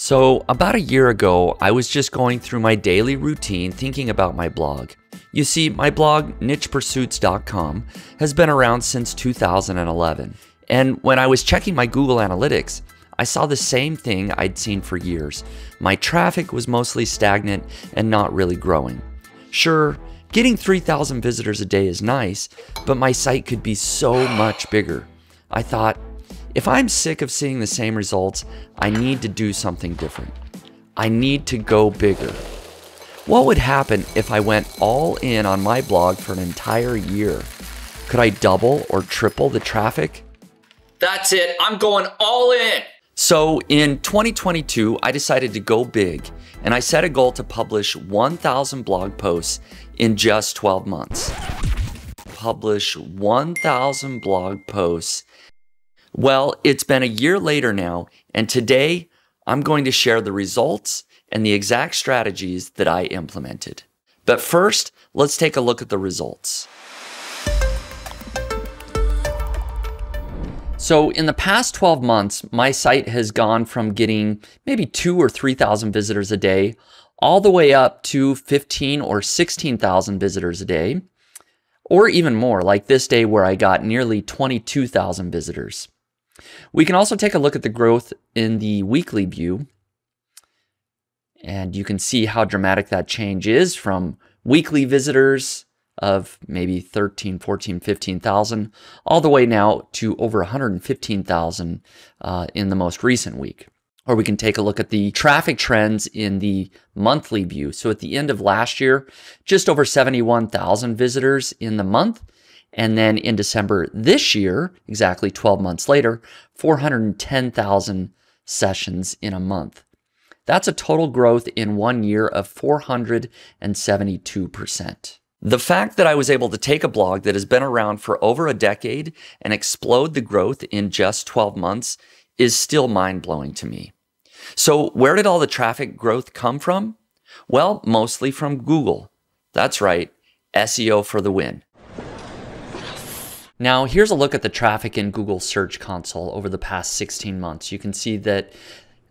So, about a year ago, I was just going through my daily routine thinking about my blog. You see, my blog, nichepursuits.com, has been around since 2011. And when I was checking my Google Analytics, I saw the same thing I'd seen for years. My traffic was mostly stagnant and not really growing. Sure, getting 3,000 visitors a day is nice, but my site could be so much bigger. I thought, if I'm sick of seeing the same results, I need to do something different. I need to go bigger. What would happen if I went all in on my blog for an entire year? Could I double or triple the traffic? That's it. I'm going all in. So in 2022, I decided to go big and I set a goal to publish 1,000 blog posts in just 12 months. Publish 1,000 blog posts well, it's been a year later now, and today I'm going to share the results and the exact strategies that I implemented. But first, let's take a look at the results. So, in the past 12 months, my site has gone from getting maybe two or 3,000 visitors a day all the way up to 15 or 16,000 visitors a day, or even more, like this day where I got nearly 22,000 visitors. We can also take a look at the growth in the weekly view. And you can see how dramatic that change is from weekly visitors of maybe 13, 14, 15,000, all the way now to over 115,000 uh, in the most recent week. Or we can take a look at the traffic trends in the monthly view. So at the end of last year, just over 71,000 visitors in the month. And then in December this year, exactly 12 months later, 410,000 sessions in a month. That's a total growth in one year of 472%. The fact that I was able to take a blog that has been around for over a decade and explode the growth in just 12 months is still mind blowing to me. So, where did all the traffic growth come from? Well, mostly from Google. That's right, SEO for the win. Now, here's a look at the traffic in Google Search Console over the past 16 months. You can see that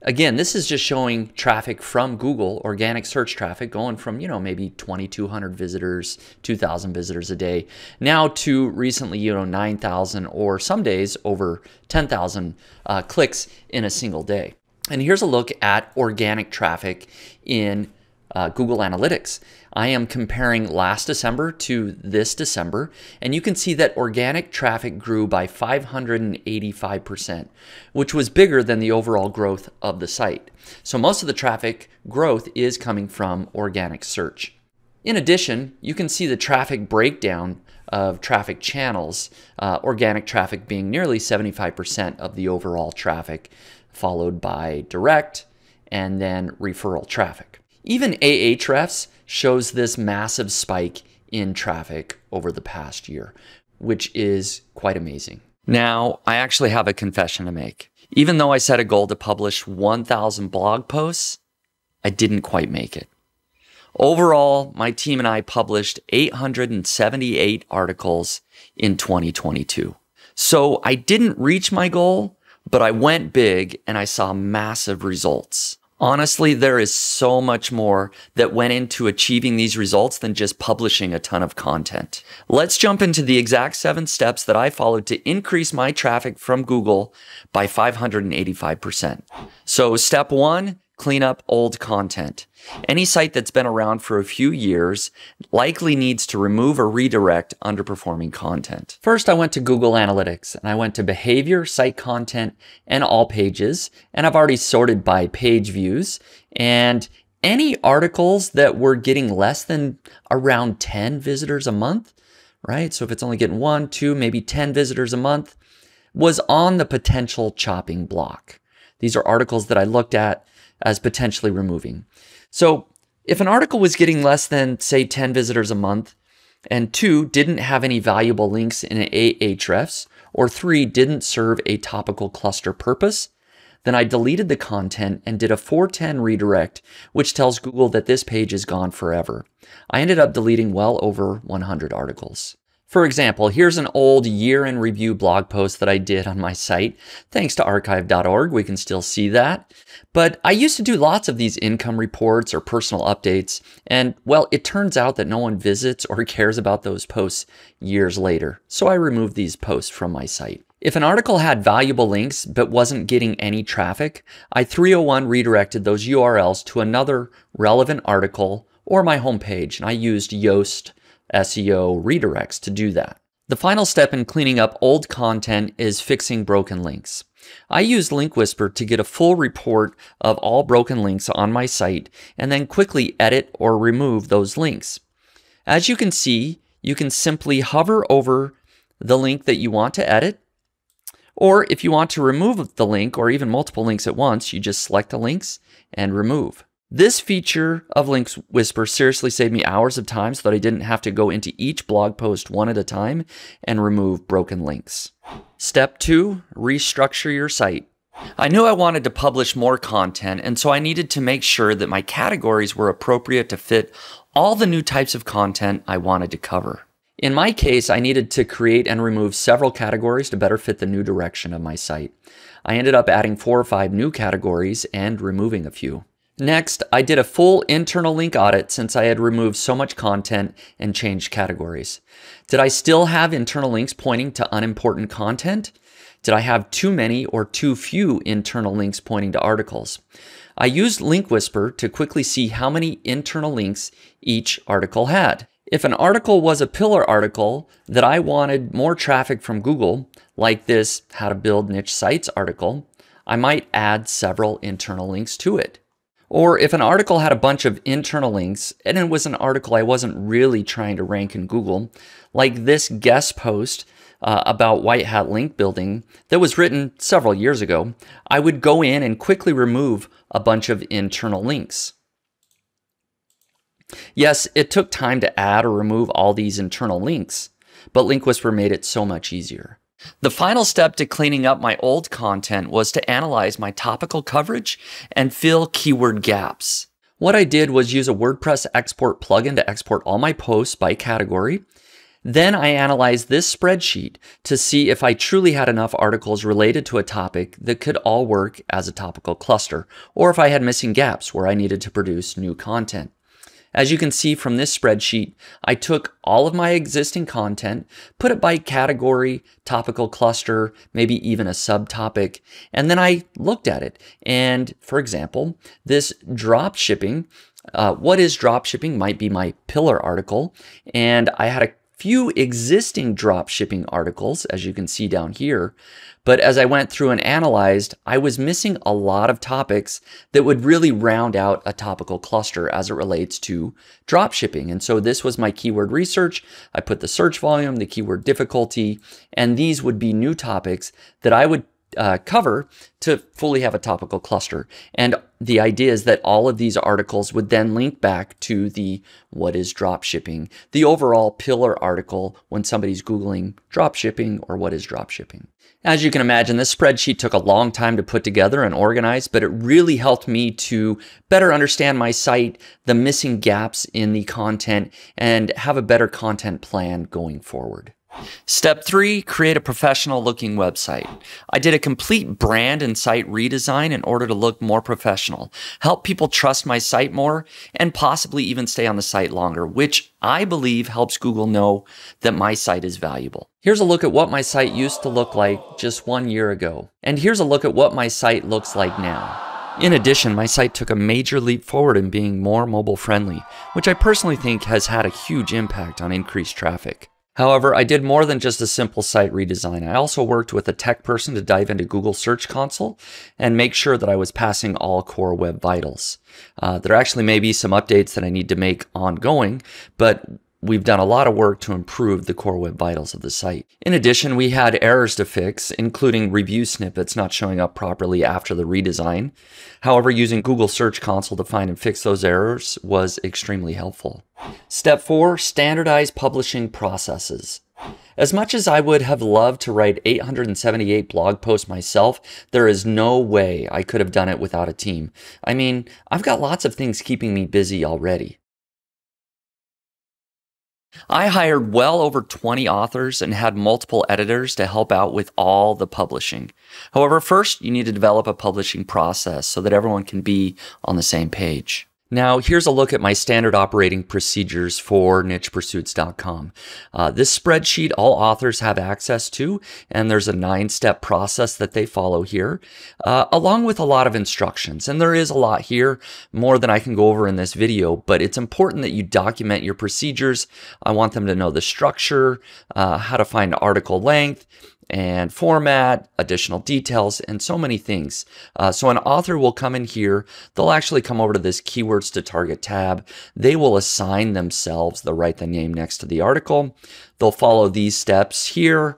Again, this is just showing traffic from Google, organic search traffic going from, you know, maybe 2,200 visitors, 2,000 visitors a day, now to recently, you know, 9,000 or some days over 10,000 uh, clicks in a single day. And here's a look at organic traffic in uh, Google Analytics. I am comparing last December to this December, and you can see that organic traffic grew by 585%, which was bigger than the overall growth of the site. So most of the traffic growth is coming from organic search. In addition, you can see the traffic breakdown of traffic channels, uh, organic traffic being nearly 75% of the overall traffic, followed by direct and then referral traffic. Even Ahrefs shows this massive spike in traffic over the past year, which is quite amazing. Now, I actually have a confession to make. Even though I set a goal to publish 1,000 blog posts, I didn't quite make it. Overall, my team and I published 878 articles in 2022. So I didn't reach my goal, but I went big and I saw massive results. Honestly, there is so much more that went into achieving these results than just publishing a ton of content. Let's jump into the exact seven steps that I followed to increase my traffic from Google by 585%. So step one, clean up old content. Any site that's been around for a few years likely needs to remove or redirect underperforming content. First, I went to Google Analytics and I went to behavior, site content, and all pages. And I've already sorted by page views. And any articles that were getting less than around 10 visitors a month, right? So if it's only getting one, two, maybe 10 visitors a month, was on the potential chopping block. These are articles that I looked at as potentially removing. So if an article was getting less than, say, 10 visitors a month, and two, didn't have any valuable links in Ahrefs, or three, didn't serve a topical cluster purpose, then I deleted the content and did a 410 redirect, which tells Google that this page is gone forever. I ended up deleting well over 100 articles. For example, here's an old year in review blog post that I did on my site. Thanks to archive.org, we can still see that. But I used to do lots of these income reports or personal updates, and well, it turns out that no one visits or cares about those posts years later. So I removed these posts from my site. If an article had valuable links but wasn't getting any traffic, I 301 redirected those URLs to another relevant article or my homepage, and I used Yoast SEO redirects to do that. The final step in cleaning up old content is fixing broken links. I use Link Whisper to get a full report of all broken links on my site and then quickly edit or remove those links. As you can see, you can simply hover over the link that you want to edit. Or if you want to remove the link or even multiple links at once, you just select the links and remove. This feature of Links Whisper seriously saved me hours of time so that I didn't have to go into each blog post one at a time and remove broken links. Step two, restructure your site. I knew I wanted to publish more content, and so I needed to make sure that my categories were appropriate to fit all the new types of content I wanted to cover. In my case, I needed to create and remove several categories to better fit the new direction of my site. I ended up adding four or five new categories and removing a few. Next, I did a full internal link audit since I had removed so much content and changed categories. Did I still have internal links pointing to unimportant content? Did I have too many or too few internal links pointing to articles? I used Link Whisper to quickly see how many internal links each article had. If an article was a pillar article that I wanted more traffic from Google, like this How to Build Niche Sites article, I might add several internal links to it. Or if an article had a bunch of internal links and it was an article I wasn't really trying to rank in Google, like this guest post uh, about white hat link building that was written several years ago, I would go in and quickly remove a bunch of internal links. Yes, it took time to add or remove all these internal links, but Link Whisper made it so much easier. The final step to cleaning up my old content was to analyze my topical coverage and fill keyword gaps. What I did was use a WordPress export plugin to export all my posts by category. Then I analyzed this spreadsheet to see if I truly had enough articles related to a topic that could all work as a topical cluster, or if I had missing gaps where I needed to produce new content. As you can see from this spreadsheet, I took all of my existing content, put it by category, topical cluster, maybe even a subtopic, and then I looked at it. And for example, this drop shipping, uh, what is drop shipping might be my pillar article. And I had a few existing drop shipping articles, as you can see down here. But as I went through and analyzed, I was missing a lot of topics that would really round out a topical cluster as it relates to drop shipping. And so this was my keyword research. I put the search volume, the keyword difficulty, and these would be new topics that I would uh, cover to fully have a topical cluster. And the idea is that all of these articles would then link back to the what is drop shipping, the overall pillar article when somebody's Googling drop shipping or what is drop shipping. As you can imagine, this spreadsheet took a long time to put together and organize, but it really helped me to better understand my site, the missing gaps in the content, and have a better content plan going forward. Step three, create a professional looking website. I did a complete brand and site redesign in order to look more professional, help people trust my site more, and possibly even stay on the site longer, which I believe helps Google know that my site is valuable. Here's a look at what my site used to look like just one year ago. And here's a look at what my site looks like now. In addition, my site took a major leap forward in being more mobile friendly, which I personally think has had a huge impact on increased traffic. However, I did more than just a simple site redesign. I also worked with a tech person to dive into Google Search Console and make sure that I was passing all core web vitals. Uh, there actually may be some updates that I need to make ongoing, but we've done a lot of work to improve the core web vitals of the site. In addition, we had errors to fix, including review snippets not showing up properly after the redesign. However, using Google Search Console to find and fix those errors was extremely helpful. Step four, standardize publishing processes. As much as I would have loved to write 878 blog posts myself, there is no way I could have done it without a team. I mean, I've got lots of things keeping me busy already. I hired well over 20 authors and had multiple editors to help out with all the publishing. However, first you need to develop a publishing process so that everyone can be on the same page. Now, here's a look at my standard operating procedures for nichepursuits.com. Uh, this spreadsheet all authors have access to, and there's a nine step process that they follow here, uh, along with a lot of instructions. And there is a lot here, more than I can go over in this video, but it's important that you document your procedures. I want them to know the structure, uh, how to find article length, and format, additional details, and so many things. Uh, so an author will come in here, they'll actually come over to this keywords to target tab. They will assign themselves, they'll write the name next to the article. They'll follow these steps here.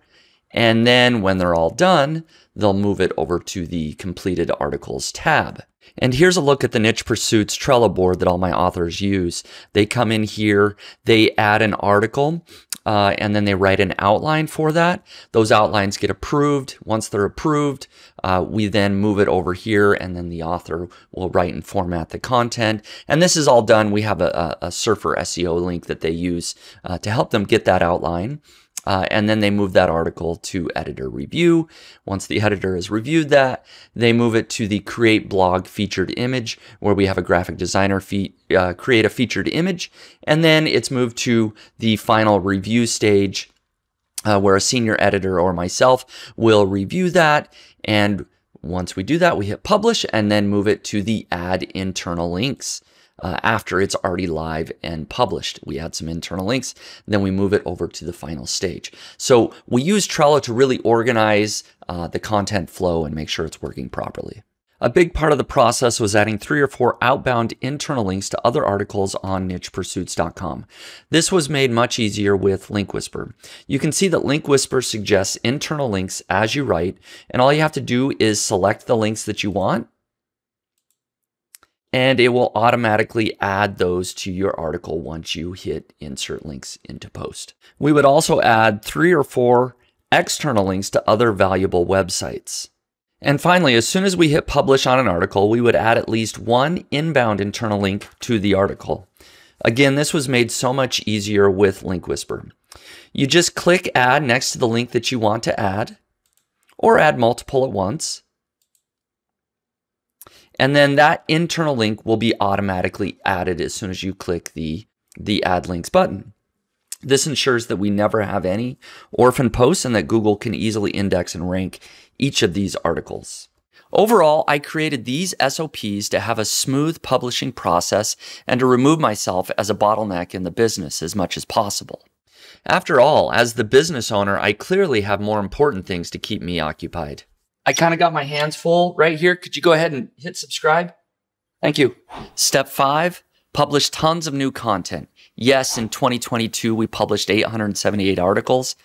And then when they're all done, they'll move it over to the completed articles tab. And here's a look at the Niche Pursuits Trello board that all my authors use. They come in here, they add an article, uh, and then they write an outline for that. Those outlines get approved. Once they're approved, uh, we then move it over here, and then the author will write and format the content. And this is all done. We have a, a Surfer SEO link that they use uh, to help them get that outline. Uh, and then they move that article to editor review. Once the editor has reviewed that, they move it to the create blog featured image where we have a graphic designer feat, uh, create a featured image. And then it's moved to the final review stage uh, where a senior editor or myself will review that. And once we do that, we hit publish and then move it to the add internal links uh, after it's already live and published. We add some internal links, then we move it over to the final stage. So we use Trello to really organize uh, the content flow and make sure it's working properly. A big part of the process was adding three or four outbound internal links to other articles on nichepursuits.com. This was made much easier with Link Whisper. You can see that Link Whisper suggests internal links as you write, and all you have to do is select the links that you want and it will automatically add those to your article once you hit insert links into post. We would also add three or four external links to other valuable websites. And finally, as soon as we hit publish on an article, we would add at least one inbound internal link to the article. Again, this was made so much easier with Link Whisper. You just click add next to the link that you want to add, or add multiple at once. And then that internal link will be automatically added as soon as you click the, the add links button. This ensures that we never have any orphan posts and that Google can easily index and rank each of these articles. Overall, I created these SOPs to have a smooth publishing process and to remove myself as a bottleneck in the business as much as possible. After all, as the business owner, I clearly have more important things to keep me occupied. I kind of got my hands full right here. Could you go ahead and hit subscribe? Thank you. Step five, publish tons of new content. Yes, in 2022, we published 878 articles.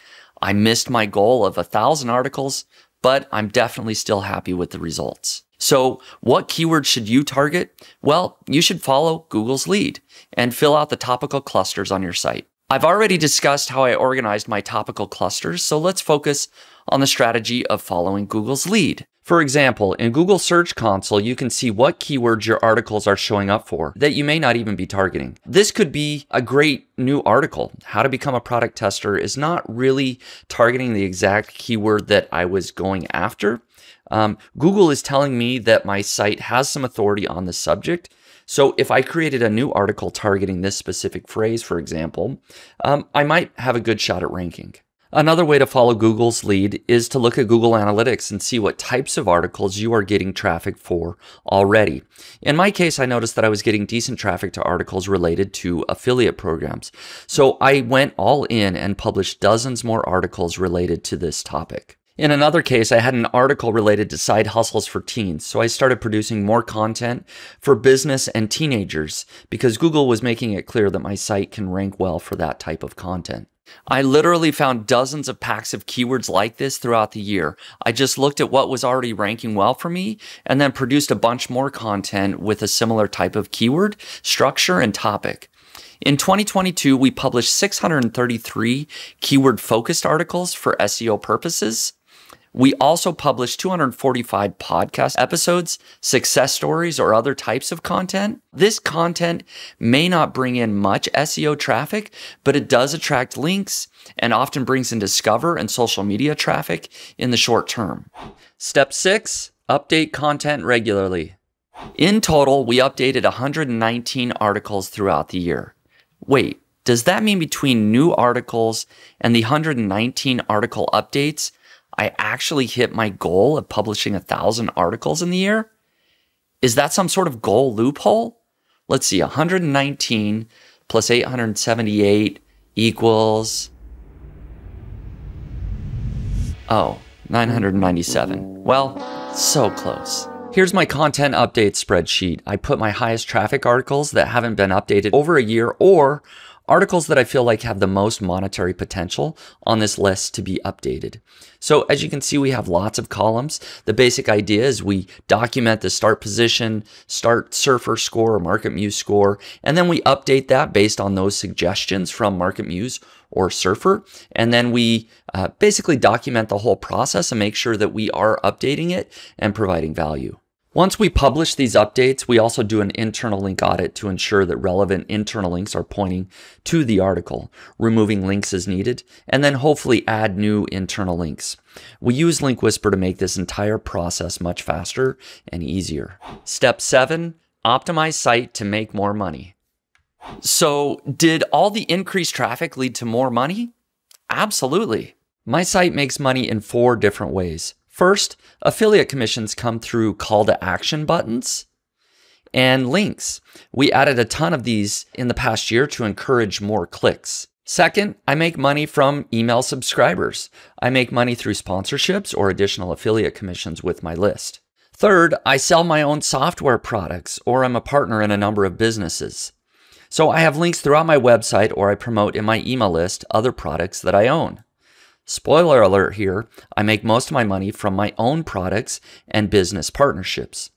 I missed my goal of a thousand articles, but I'm definitely still happy with the results. So what keywords should you target? Well, you should follow Google's lead and fill out the topical clusters on your site. I've already discussed how I organized my topical clusters, so let's focus on the strategy of following Google's lead. For example, in Google Search Console, you can see what keywords your articles are showing up for that you may not even be targeting. This could be a great new article. How to become a product tester is not really targeting the exact keyword that I was going after. Um, Google is telling me that my site has some authority on the subject. So if I created a new article targeting this specific phrase, for example, um, I might have a good shot at ranking. Another way to follow Google's lead is to look at Google Analytics and see what types of articles you are getting traffic for already. In my case, I noticed that I was getting decent traffic to articles related to affiliate programs. So I went all in and published dozens more articles related to this topic. In another case, I had an article related to side hustles for teens, so I started producing more content for business and teenagers because Google was making it clear that my site can rank well for that type of content. I literally found dozens of packs of keywords like this throughout the year. I just looked at what was already ranking well for me and then produced a bunch more content with a similar type of keyword, structure, and topic. In 2022, we published 633 keyword focused articles for SEO purposes. We also publish 245 podcast episodes, success stories, or other types of content. This content may not bring in much SEO traffic, but it does attract links and often brings in discover and social media traffic in the short term. Step six, update content regularly. In total, we updated 119 articles throughout the year. Wait, does that mean between new articles and the 119 article updates, I actually hit my goal of publishing a thousand articles in the year? Is that some sort of goal loophole? Let's see, 119 plus 878 equals. Oh, 997. Well, so close. Here's my content update spreadsheet. I put my highest traffic articles that haven't been updated over a year or articles that I feel like have the most monetary potential on this list to be updated. So as you can see, we have lots of columns. The basic idea is we document the start position, start surfer score or MarketMuse score, and then we update that based on those suggestions from MarketMuse or surfer. And then we uh, basically document the whole process and make sure that we are updating it and providing value. Once we publish these updates, we also do an internal link audit to ensure that relevant internal links are pointing to the article, removing links as needed, and then hopefully add new internal links. We use Link Whisper to make this entire process much faster and easier. Step seven, optimize site to make more money. So did all the increased traffic lead to more money? Absolutely. My site makes money in four different ways. First, affiliate commissions come through call to action buttons and links. We added a ton of these in the past year to encourage more clicks. Second, I make money from email subscribers. I make money through sponsorships or additional affiliate commissions with my list. Third, I sell my own software products or I'm a partner in a number of businesses. So I have links throughout my website or I promote in my email list other products that I own. Spoiler alert here, I make most of my money from my own products and business partnerships.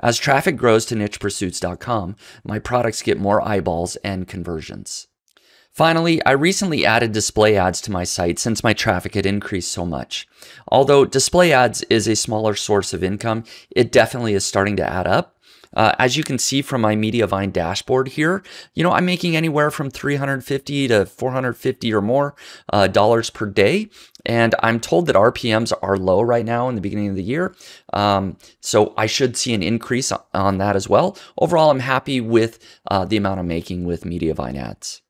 As traffic grows to nichepursuits.com, my products get more eyeballs and conversions. Finally, I recently added display ads to my site since my traffic had increased so much. Although display ads is a smaller source of income, it definitely is starting to add up uh, as you can see from my Mediavine dashboard here, you know, I'm making anywhere from 350 to 450 or more uh, dollars per day. And I'm told that RPMs are low right now in the beginning of the year. Um, so I should see an increase on that as well. Overall, I'm happy with uh, the amount I'm making with Mediavine ads.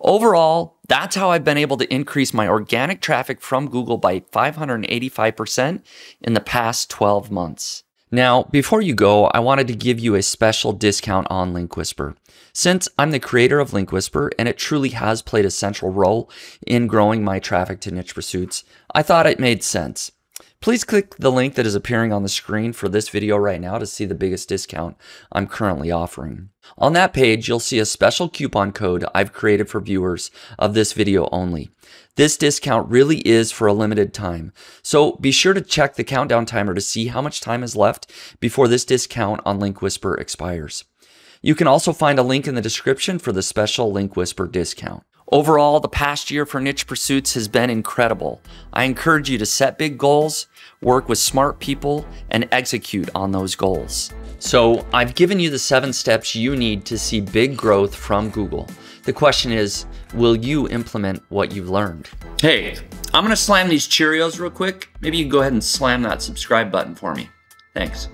Overall, that's how I've been able to increase my organic traffic from Google by 585% in the past 12 months. Now, before you go, I wanted to give you a special discount on Link Whisper. Since I'm the creator of Link Whisper and it truly has played a central role in growing my traffic to niche pursuits, I thought it made sense. Please click the link that is appearing on the screen for this video right now to see the biggest discount I'm currently offering. On that page, you'll see a special coupon code I've created for viewers of this video only. This discount really is for a limited time, so be sure to check the countdown timer to see how much time is left before this discount on Link Whisper expires. You can also find a link in the description for the special Link Whisper discount. Overall, the past year for Niche Pursuits has been incredible. I encourage you to set big goals, work with smart people, and execute on those goals. So, I've given you the seven steps you need to see big growth from Google. The question is, will you implement what you've learned? Hey, I'm gonna slam these Cheerios real quick. Maybe you can go ahead and slam that subscribe button for me. Thanks.